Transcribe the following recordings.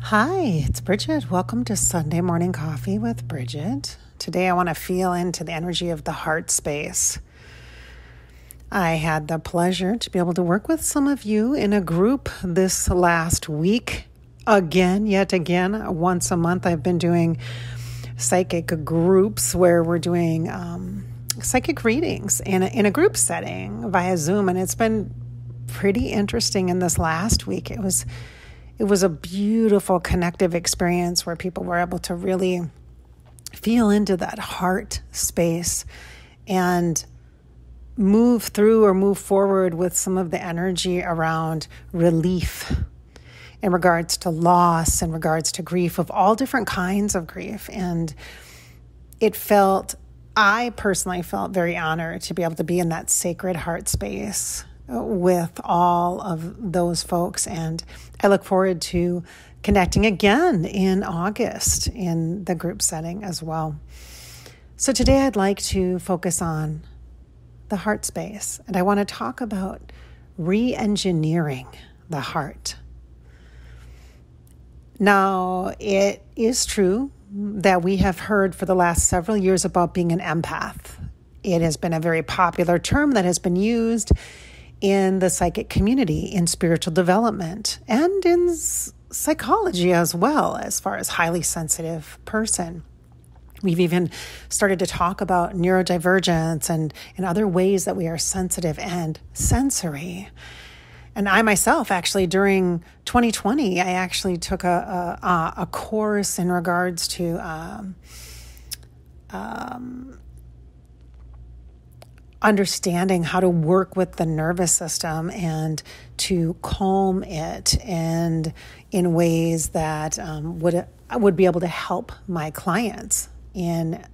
Hi, it's Bridgette. Welcome to Sunday Morning Coffee with Bridgette. Today I want to feel into the energy of the heart space. I had the pleasure to be able to work with some of you in a group this last week. Again, yet again, once a month, I've been doing psychic groups where we're doing um, psychic readings in a, in a group setting via Zoom, and it's been pretty interesting. In this last week, it was it was a beautiful connective experience where people were able to really feel into that heart space and move through or move forward with some of the energy around relief in regards to loss, in regards to grief of all different kinds of grief. And it felt, I personally felt very honored to be able to be in that sacred heart space with all of those folks. And I look forward to connecting again in August in the group setting as well. So today I'd like to focus on the heart space, and I want to talk about re engineering the heart. Now, it is true that we have heard for the last several years about being an empath. It has been a very popular term that has been used in the psychic community, in spiritual development, and in psychology as well, as far as highly sensitive person. We've even started to talk about neurodivergence and, and other ways that we are sensitive and sensory. And I myself, actually, during 2020, I actually took a, a, a course in regards to um, um, understanding how to work with the nervous system and to calm it and in ways that um, would would be able to help my clients in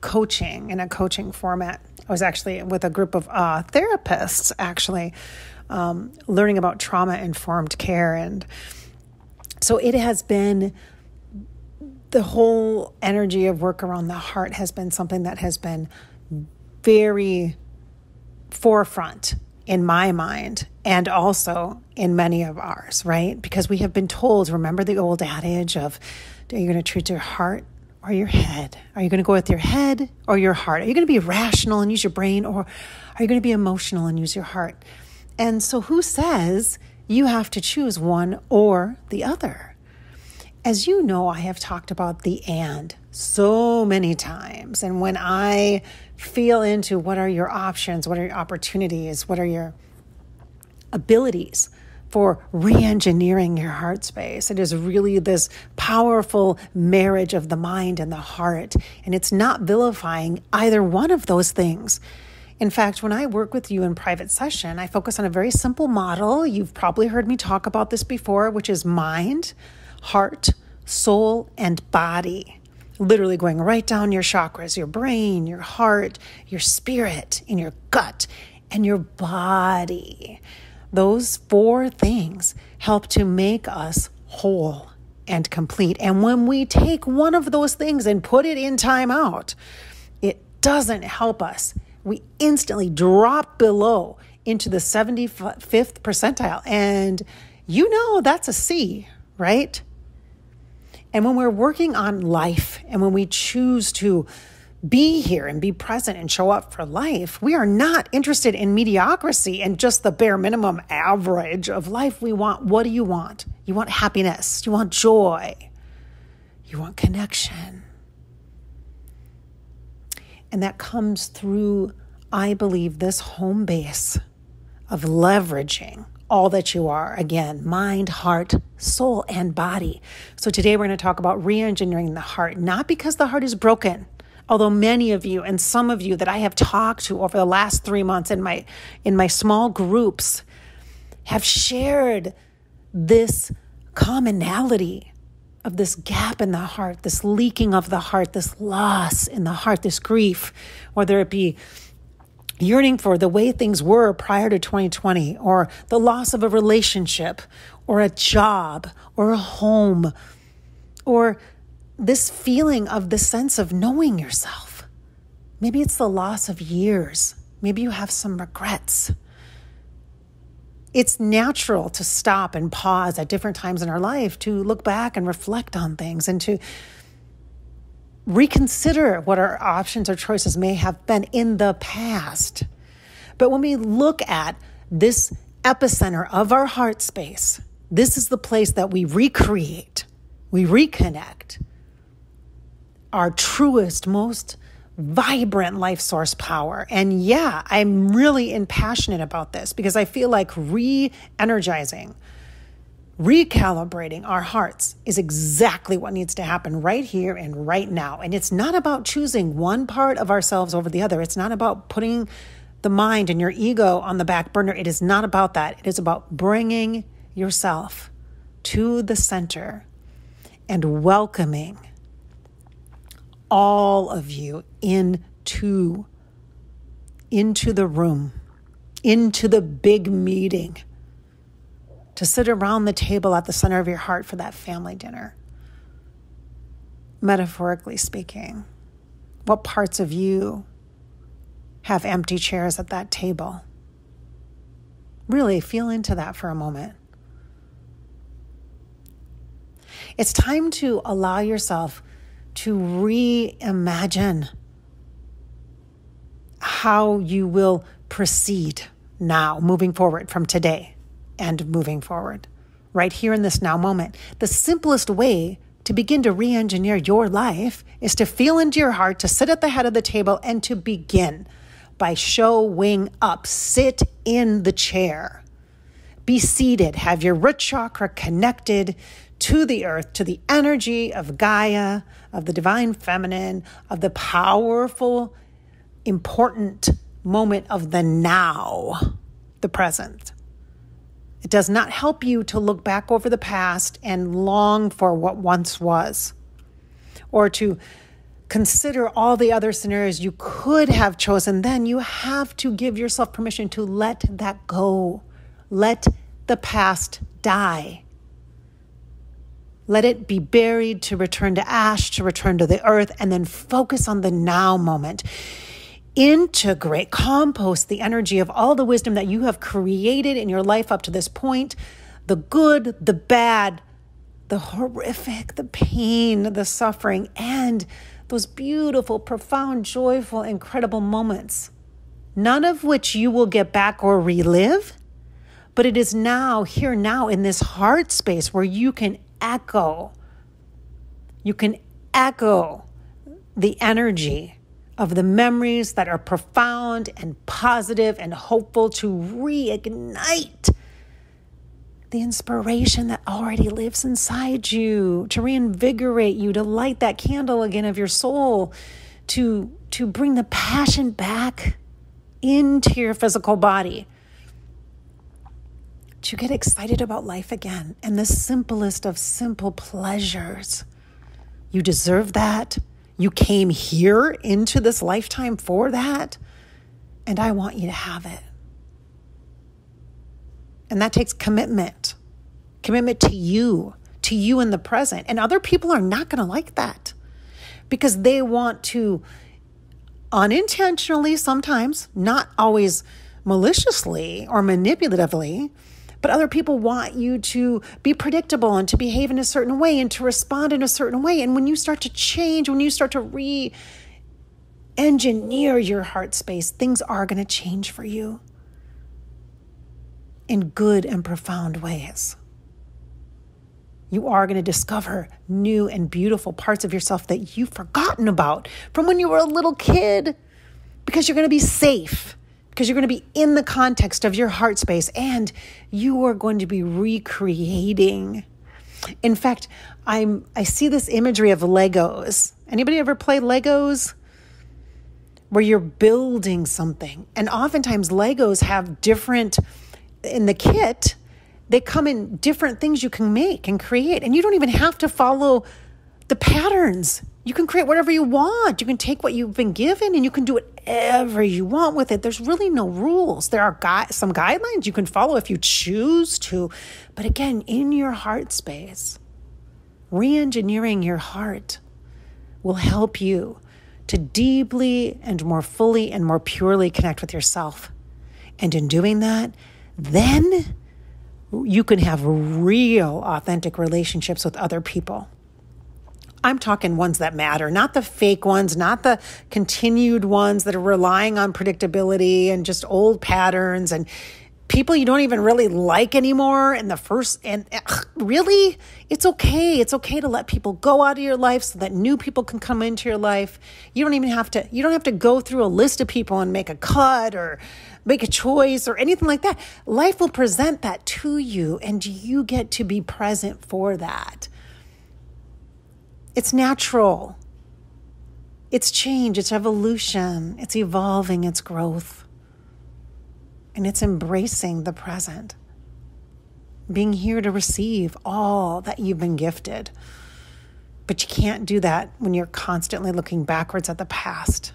coaching in a coaching format. I was actually with a group of uh, therapists actually um, learning about trauma informed care and so it has been the whole energy of work around the heart has been something that has been very forefront in my mind and also in many of ours, right? Because we have been told, remember the old adage of, are you going to treat your heart or your head? Are you going to go with your head or your heart? Are you going to be rational and use your brain or are you going to be emotional and use your heart? And so, who says you have to choose one or the other? As you know, I have talked about the and so many times. And when I feel into what are your options, what are your opportunities, what are your abilities for re engineering your heart space, it is really this powerful marriage of the mind and the heart. And it's not vilifying either one of those things. In fact, when I work with you in private session, I focus on a very simple model. You've probably heard me talk about this before, which is mind heart, soul, and body. Literally going right down your chakras, your brain, your heart, your spirit, in your gut, and your body. Those four things help to make us whole and complete. And when we take one of those things and put it in timeout, it doesn't help us. We instantly drop below into the 75th percentile. And you know that's a C, right? And when we're working on life and when we choose to be here and be present and show up for life, we are not interested in mediocrity and just the bare minimum average of life. We want what do you want? You want happiness, you want joy, you want connection. And that comes through, I believe, this home base of leveraging all that you are. Again, mind, heart, soul, and body. So today we're going to talk about re engineering the heart, not because the heart is broken. Although many of you and some of you that I have talked to over the last three months in my in my small groups have shared this commonality of this gap in the heart, this leaking of the heart, this loss in the heart, this grief, whether it be yearning for the way things were prior to 2020, or the loss of a relationship, or a job, or a home, or this feeling of the sense of knowing yourself. Maybe it's the loss of years. Maybe you have some regrets. it's natural to stop and pause at different times in our life to look back and reflect on things and to reconsider what our options or choices may have been in the past. But when we look at this epicenter of our heart space, this is the place that we recreate, we reconnect our truest, most vibrant life source power. And yeah, I'm really impassionate about this because I feel like re energizing, recalibrating our hearts is exactly what needs to happen right here and right now. And it's not about choosing one part of ourselves over the other, it's not about putting the mind and your ego on the back burner. It is not about that. It is about bringing yourself to the center and welcoming all of you into into the room, into the big meeting to sit around the table at the center of your heart for that family dinner. Metaphorically speaking, what parts of you have empty chairs at that table? Really feel into that for a moment. It's time to allow yourself to reimagine how you will proceed now, moving forward from today and moving forward, right here in this now moment. The simplest way to begin to re engineer your life is to feel into your heart, to sit at the head of the table, and to begin by showing up. Sit in the chair. Be seated. Have your root chakra connected to the earth, to the energy of Gaia, of the divine feminine, of the powerful, important moment of the now, the present. It does not help you to look back over the past and long for what once was, or to consider all the other scenarios you could have chosen. Then you have to give yourself permission to let that go. Let the past die. Let it be buried to return to ash, to return to the earth, and then focus on the now moment. Integrate, compost the energy of all the wisdom that you have created in your life up to this point the good, the bad, the horrific, the pain, the suffering, and those beautiful, profound, joyful, incredible moments, none of which you will get back or relive. But it is now, here now, in this heart space where you can echo. You can echo the energy of the memories that are profound and positive and hopeful to reignite the inspiration that already lives inside you, to reinvigorate you, to light that candle again of your soul, to, to bring the passion back into your physical body to get excited about life again and the simplest of simple pleasures. You deserve that. You came here into this lifetime for that. And I want you to have it. And that takes commitment commitment to you, to you in the present. And other people are not going to like that because they want to unintentionally, sometimes, not always maliciously or manipulatively, but other people want you to be predictable and to behave in a certain way and to respond in a certain way. And when you start to change, when you start to re engineer your heart space, things are going to change for you in good and profound ways. You are going to discover new and beautiful parts of yourself that you've forgotten about from when you were a little kid because you're going to be safe because you're going to be in the context of your heart space and you are going to be recreating. In fact, I'm I see this imagery of Legos. Anybody ever play Legos? Where you're building something. And oftentimes Legos have different in the kit, they come in different things you can make and create. And you don't even have to follow the patterns. You can create whatever you want. You can take what you've been given and you can do whatever you want with it. There's really no rules. There are gui- some guidelines you can follow if you choose to. But again, in your heart space, re engineering your heart will help you to deeply and more fully and more purely connect with yourself. And in doing that, then you can have real, authentic relationships with other people. I'm talking ones that matter, not the fake ones, not the continued ones that are relying on predictability and just old patterns and people you don't even really like anymore and the first and ugh, really? It's okay. It's okay to let people go out of your life so that new people can come into your life. You don't even have to you don't have to go through a list of people and make a cut or make a choice or anything like that. Life will present that to you and you get to be present for that it's natural. It's change. It's evolution. It's evolving. It's growth. And it's embracing the present, being here to receive all that you've been gifted. But you can't do that when you're constantly looking backwards at the past.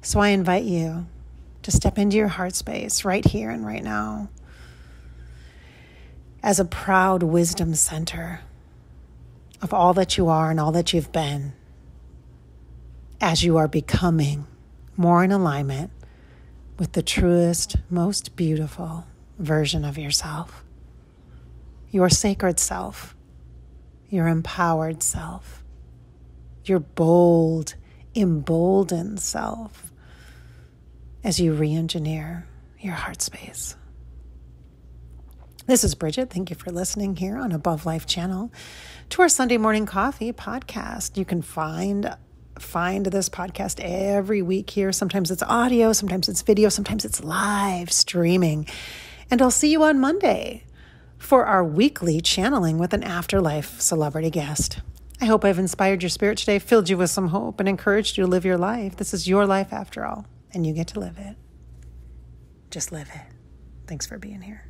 So I invite you to step into your heart space right here and right now as a proud wisdom center of all that you are and all that you've been as you are becoming more in alignment with the truest, most beautiful version of yourself. Your sacred self, your empowered self, your bold, emboldened self as you re engineer your heart space. This is Bridgette. Thank you for listening here on Above Life channel to our Sunday morning coffee podcast. You can find find this podcast every week here. Sometimes it's audio, sometimes it's video, sometimes it's live streaming. And I'll see you on Monday for our weekly channeling with an afterlife celebrity guest. I hope I've inspired your spirit today, filled you with some hope, and encouraged you to live your life. This is your life after all, and you get to live it. Just live it. Thanks for being here.